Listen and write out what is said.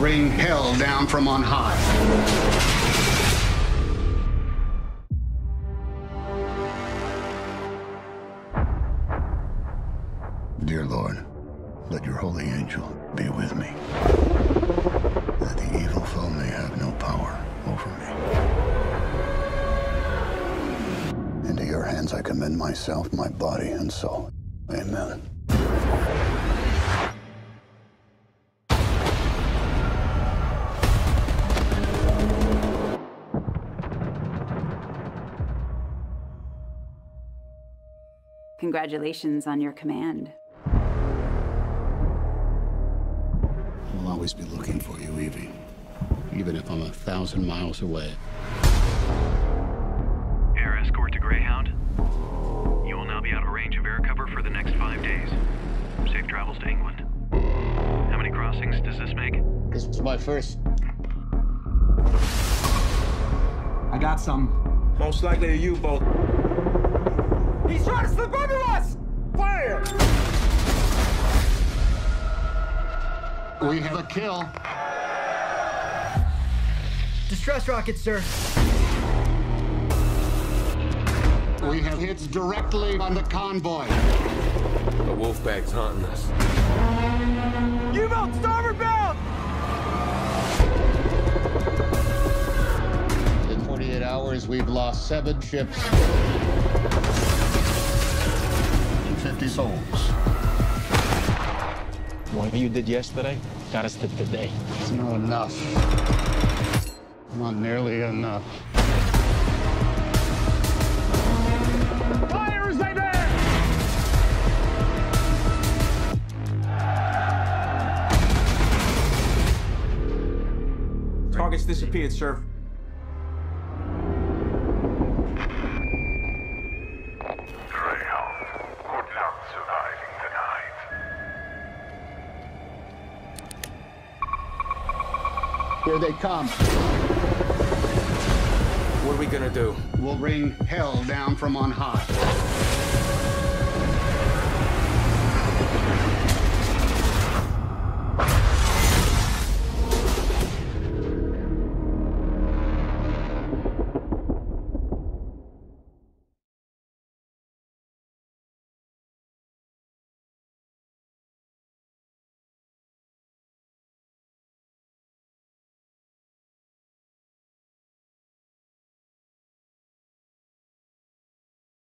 will hell down from on high. Dear Lord, let your holy angel be with me, that the evil foe may have no power over me. Into your hands I commend myself, my body, and soul. Amen. Congratulations on your command. I'll always be looking for you, Evie. Even if I'm a thousand miles away. Air escort to Greyhound. You will now be out of range of air cover for the next five days. Safe travels to England. How many crossings does this make? This is my first. I got some. Most likely a U-boat. He's trying to slip under us! Fire! We have a kill. Distress rocket, sir. We have hits directly on the convoy. The Wolfpack's hunting us. U-boat starboard bound! In 48 hours, we've lost seven ships and 50 souls. What you did yesterday got us to today. It's not enough. Not nearly enough. Target's disappeared, sir. Here they come. What are we gonna do? We'll rain hell down from on high.